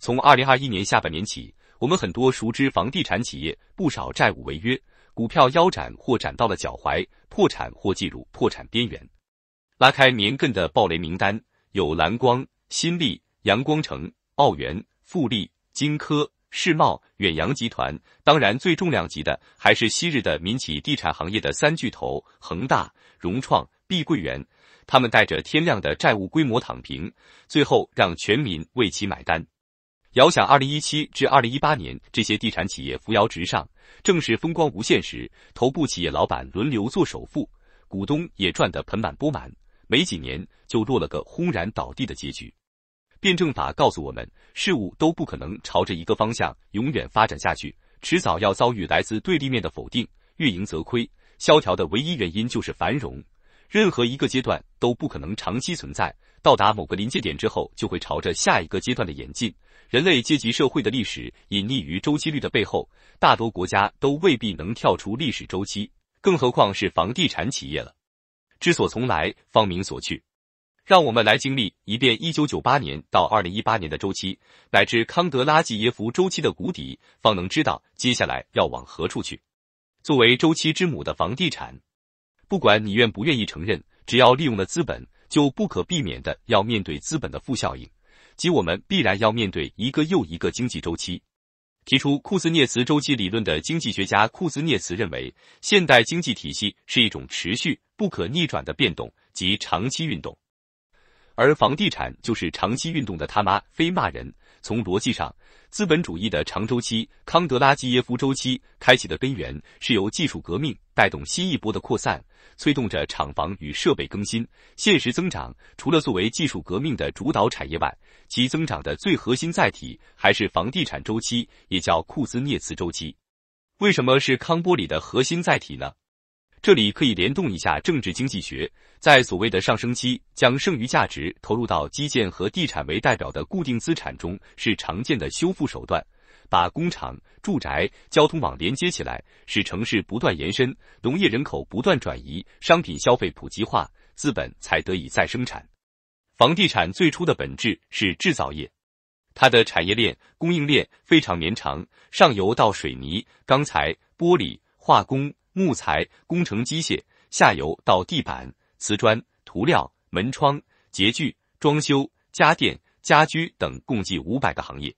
从二零二一年下半年起，我们很多熟知房地产企业不少债务违约，股票腰斩或斩到了脚踝，破产或进入破产边缘。拉开年根的暴雷名单有蓝光、新力、阳光城、奥园、富力、金科。世茂、远洋集团，当然最重量级的还是昔日的民企地产行业的三巨头恒大、融创、碧桂园，他们带着天量的债务规模躺平，最后让全民为其买单。遥想二零一七至二零一八年，这些地产企业扶摇直上，正是风光无限时，头部企业老板轮流做首富，股东也赚得盆满钵满，没几年就落了个轰然倒地的结局。辩证法告诉我们，事物都不可能朝着一个方向永远发展下去，迟早要遭遇来自对立面的否定。月盈则亏，萧条的唯一原因就是繁荣。任何一个阶段都不可能长期存在，到达某个临界点之后，就会朝着下一个阶段的演进。人类阶级社会的历史隐匿于周期率的背后，大多国家都未必能跳出历史周期，更何况是房地产企业了。知所从来，方明所去。让我们来经历一遍一九九八年到二零一八年的周期，乃至康德拉季耶夫周期的谷底，方能知道接下来要往何处去。作为周期之母的房地产，不管你愿不愿意承认，只要利用了资本，就不可避免的要面对资本的负效应，即我们必然要面对一个又一个经济周期。提出库兹涅茨周期理论的经济学家库兹涅茨认为，现代经济体系是一种持续不可逆转的变动及长期运动。而房地产就是长期运动的他妈，非骂人。从逻辑上，资本主义的长周期——康德拉基耶夫周期开启的根源，是由技术革命带动新一波的扩散，催动着厂房与设备更新。现实增长除了作为技术革命的主导产业外，其增长的最核心载体还是房地产周期，也叫库兹涅茨周期。为什么是康波里的核心载体呢？这里可以联动一下政治经济学，在所谓的上升期，将剩余价值投入到基建和地产为代表的固定资产中，是常见的修复手段。把工厂、住宅、交通网连接起来，使城市不断延伸，农业人口不断转移，商品消费普及化，资本才得以再生产。房地产最初的本质是制造业，它的产业链、供应链非常绵长，上游到水泥、钢材、玻璃、化工。木材、工程机械，下游到地板、瓷砖、涂料、门窗、洁具、装修、家电、家居等，共计五百个行业。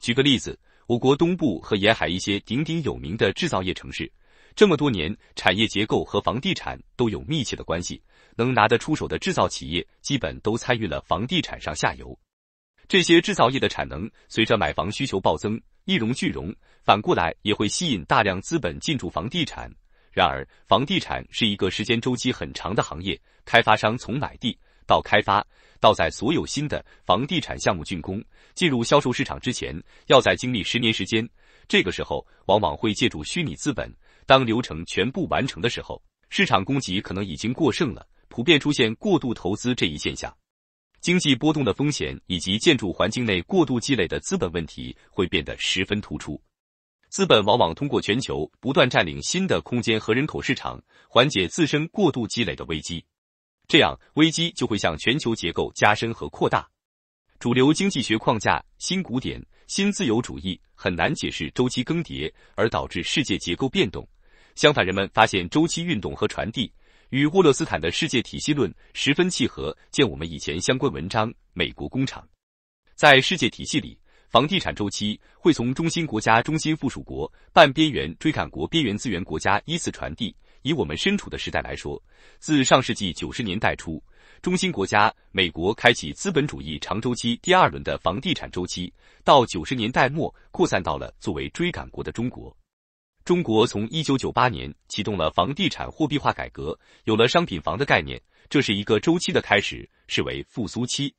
举个例子，我国东部和沿海一些鼎鼎有名的制造业城市，这么多年产业结构和房地产都有密切的关系，能拿得出手的制造企业，基本都参与了房地产上下游。这些制造业的产能随着买房需求暴增，一荣俱荣，反过来也会吸引大量资本进驻房地产。然而，房地产是一个时间周期很长的行业。开发商从买地到开发，到在所有新的房地产项目竣工、进入销售市场之前，要再经历十年时间。这个时候，往往会借助虚拟资本。当流程全部完成的时候，市场供给可能已经过剩了，普遍出现过度投资这一现象。经济波动的风险以及建筑环境内过度积累的资本问题会变得十分突出。资本往往通过全球不断占领新的空间和人口市场，缓解自身过度积累的危机，这样危机就会向全球结构加深和扩大。主流经济学框架新古典、新自由主义很难解释周期更迭而导致世界结构变动。相反，人们发现周期运动和传递与沃勒斯坦的世界体系论十分契合。见我们以前相关文章《美国工厂》在世界体系里。房地产周期会从中心国家、中心附属国、半边缘追赶国、边缘资源国家依次传递。以我们身处的时代来说，自上世纪九十年代初，中心国家美国开启资本主义长周期第二轮的房地产周期，到九十年代末扩散到了作为追赶国的中国。中国从一九九八年启动了房地产货币化改革，有了商品房的概念，这是一个周期的开始，视为复苏期。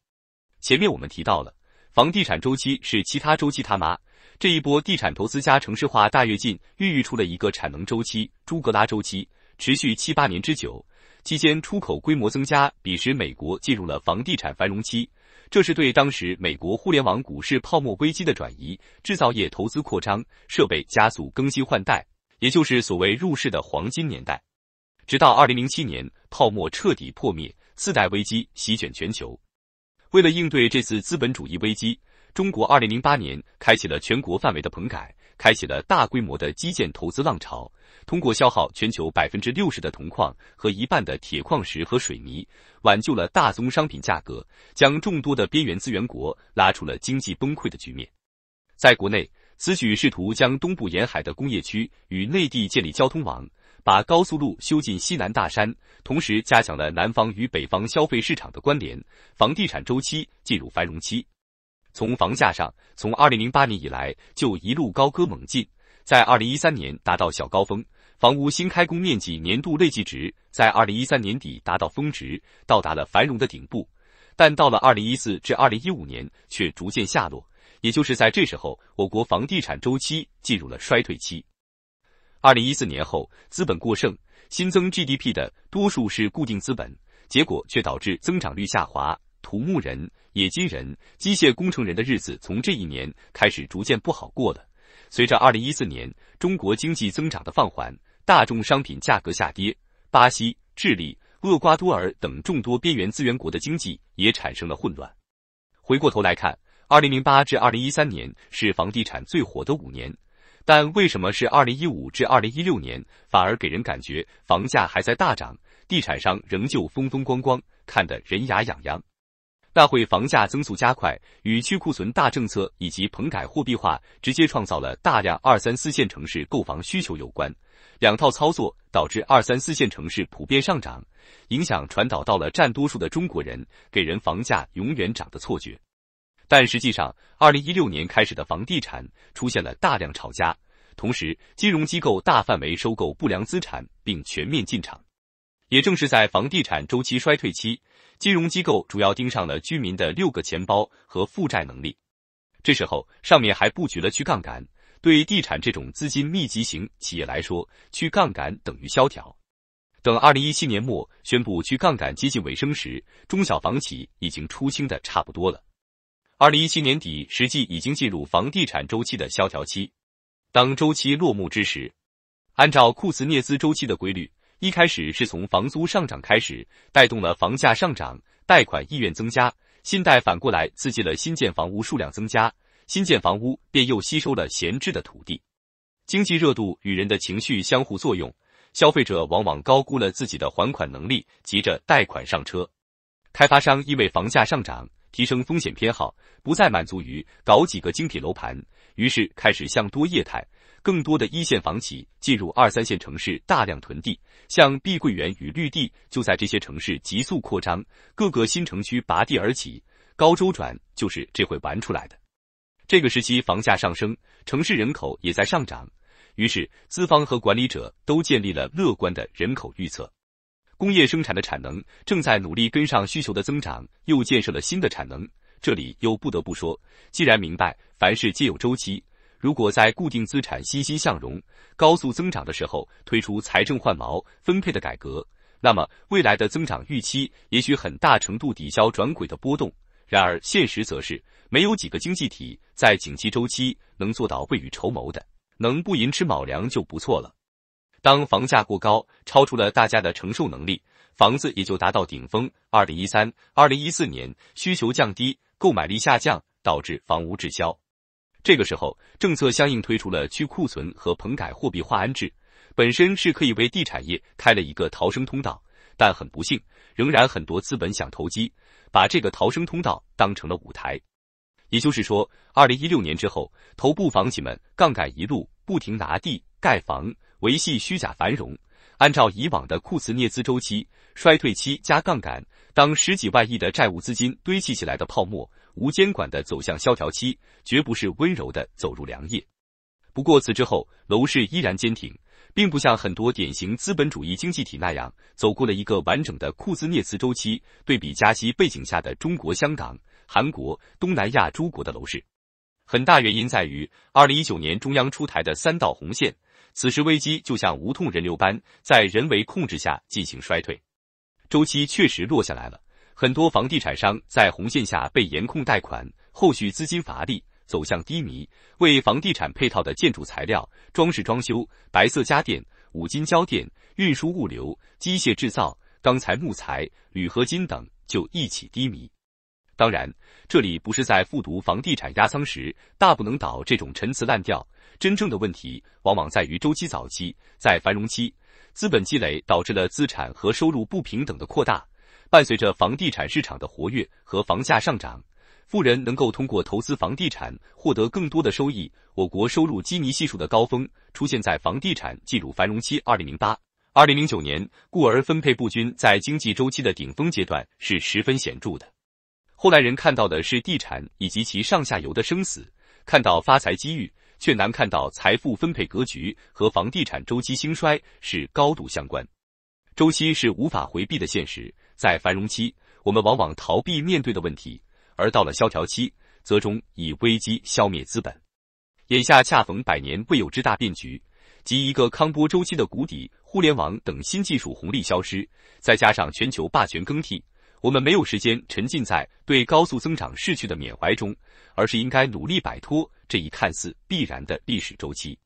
前面我们提到了。房地产周期是其他周期他妈，这一波地产投资加城市化大跃进孕育出了一个产能周期——朱格拉周期，持续七八年之久。期间出口规模增加，彼时美国进入了房地产繁荣期，这是对当时美国互联网股市泡沫危机的转移，制造业投资扩张，设备加速更新换代，也就是所谓入市的黄金年代。直到二零零七年，泡沫彻底破灭，次贷危机席卷全球。为了应对这次资本主义危机，中国二零零八年开启了全国范围的棚改，开启了大规模的基建投资浪潮。通过消耗全球百分之六十的铜矿和一半的铁矿石和水泥，挽救了大宗商品价格，将众多的边缘资源国拉出了经济崩溃的局面。在国内，此举试图将东部沿海的工业区与内地建立交通网，把高速路修进西南大山，同时加强了南方与北方消费市场的关联，房地产周期进入繁荣期。从房价上，从二零零八年以来就一路高歌猛进，在二零一三年达到小高峰，房屋新开工面积年度累计值在二零一三年底达到峰值，到达了繁荣的顶部。但到了二零一四至二零一五年却逐渐下落，也就是在这时候，我国房地产周期进入了衰退期。二零一四年后，资本过剩，新增 GDP 的多数是固定资本，结果却导致增长率下滑。土木人、冶金人、机械工程人的日子从这一年开始逐渐不好过了。随着二零一四年中国经济增长的放缓，大众商品价格下跌，巴西、智利、厄瓜多尔等众多边缘资源国的经济也产生了混乱。回过头来看，二零零八至二零一三年是房地产最火的五年，但为什么是二零一五至二零一六年反而给人感觉房价还在大涨，地产商仍旧风风光光，看得人牙痒痒？大会房价增速加快，与去库存大政策以及棚改货币化直接创造了大量二三四线城市购房需求有关。两套操作导致二三四线城市普遍上涨，影响传导到了占多数的中国人，给人房价永远涨的错觉。但实际上，二零一六年开始的房地产出现了大量炒家，同时金融机构大范围收购不良资产并全面进场。也正是在房地产周期衰退期。金融机构主要盯上了居民的六个钱包和负债能力，这时候上面还布局了去杠杆。对地产这种资金密集型企业来说，去杠杆等于萧条。等二零一七年末宣布去杠杆接近尾声时，中小房企已经出清的差不多了。二零一七年底，实际已经进入房地产周期的萧条期。当周期落幕之时，按照库兹涅兹周期的规律。一开始是从房租上涨开始，带动了房价上涨，贷款意愿增加，信贷反过来刺激了新建房屋数量增加，新建房屋便又吸收了闲置的土地，经济热度与人的情绪相互作用，消费者往往高估了自己的还款能力，急着贷款上车，开发商因为房价上涨，提升风险偏好，不再满足于搞几个精品楼盘，于是开始向多业态。更多的一线房企进入二三线城市，大量囤地，像碧桂园与绿地就在这些城市急速扩张，各个新城区拔地而起，高周转就是这会玩出来的。这个时期房价上升，城市人口也在上涨，于是资方和管理者都建立了乐观的人口预测。工业生产的产能正在努力跟上需求的增长，又建设了新的产能。这里又不得不说，既然明白凡事皆有周期。如果在固定资产欣欣向荣、高速增长的时候推出财政换毛分配的改革，那么未来的增长预期也许很大程度抵消转轨的波动。然而现实则是，没有几个经济体在景气周期能做到未雨绸缪的，能不寅吃卯粮就不错了。当房价过高，超出了大家的承受能力，房子也就达到顶峰。二零一三、二零一四年需求降低，购买力下降，导致房屋滞销。这个时候，政策相应推出了去库存和棚改货币化安置，本身是可以为地产业开了一个逃生通道，但很不幸，仍然很多资本想投机，把这个逃生通道当成了舞台。也就是说，二零一六年之后，头部房企们杠杆一路不停拿地盖房，维系虚假繁荣。按照以往的库兹涅兹周期，衰退期加杠杆，当十几万亿的债务资金堆砌起来的泡沫。无监管的走向萧条期，绝不是温柔的走入良夜。不过此之后，楼市依然坚挺，并不像很多典型资本主义经济体那样走过了一个完整的库兹涅茨周期。对比加息背景下的中国、香港、韩国、东南亚诸国的楼市，很大原因在于二零一九年中央出台的三道红线。此时危机就像无痛人流般在人为控制下进行衰退，周期确实落下来了。很多房地产商在红线下被严控贷款，后续资金乏力，走向低迷。为房地产配套的建筑材料、装饰装修、白色家电、五金胶电、运输物流、机械制造、钢材木材、铝合金等就一起低迷。当然，这里不是在复读房地产压舱石、大不能倒这种陈词滥调。真正的问题往往在于周期早期，在繁荣期，资本积累导致了资产和收入不平等的扩大。伴随着房地产市场的活跃和房价上涨，富人能够通过投资房地产获得更多的收益。我国收入基尼系数的高峰出现在房地产进入繁荣期二零零八、二零零九年，故而分配不均在经济周期的顶峰阶段是十分显著的。后来人看到的是地产以及其上下游的生死，看到发财机遇，却难看到财富分配格局和房地产周期兴衰是高度相关。周期是无法回避的现实，在繁荣期，我们往往逃避面对的问题，而到了萧条期，则终以危机消灭资本。眼下恰逢百年未有之大变局，即一个康波周期的谷底，互联网等新技术红利消失，再加上全球霸权更替。我们没有时间沉浸在对高速增长逝去的缅怀中，而是应该努力摆脱这一看似必然的历史周期。